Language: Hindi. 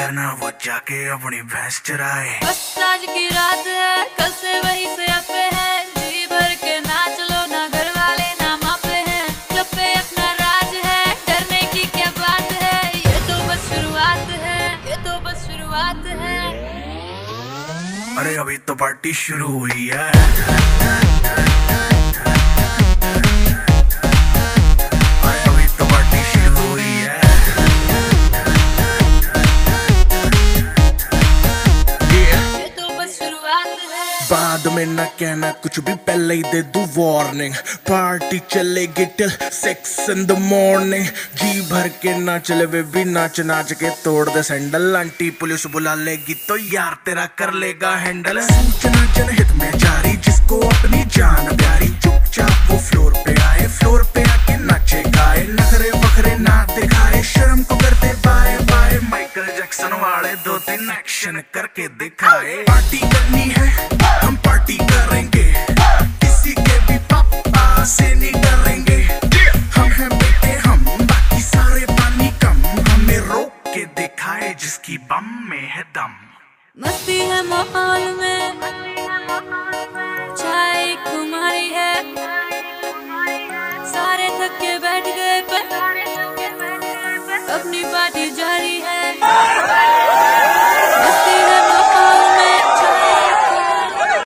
करना वो जाके अपनी भैंस चराए। बस आज की रात है कल से वही से अपे है। जी भर के नाच लो ना घर वाले ना मापे हैं। क्लब पे अपना राज है डरने की क्या बात है? ये तो बस शुरुआत है ये तो बस शुरुआत है। अरे अभी तो पार्टी शुरू हुई है। में ना कहना, कुछ भी पहले ही दे दू वार्निंग पार्टी चलेगी till six in the morning जी भर के ना चले वे भी नाच नाच के तोड़ दे सैंडल आंटी पुलिस बुला लेगी तो यार तेरा कर लेगा हैंडल सूचना जनहित में जारी, जिसको वाले दो तीन एक्शन करके दिखाए। पार्टी करनी है, हम पार्टी करेंगे। किसी के भी पापा से नहीं डरेंगे। हम हैं बेटे, हम बाकी सारे पानी कम। हमें रोक के दिखाए जिसकी बम में है दम। मस्ती है माहौल में, चाय कुमारी है। सारे थक के बैठ गए पर, अपनी पार्टी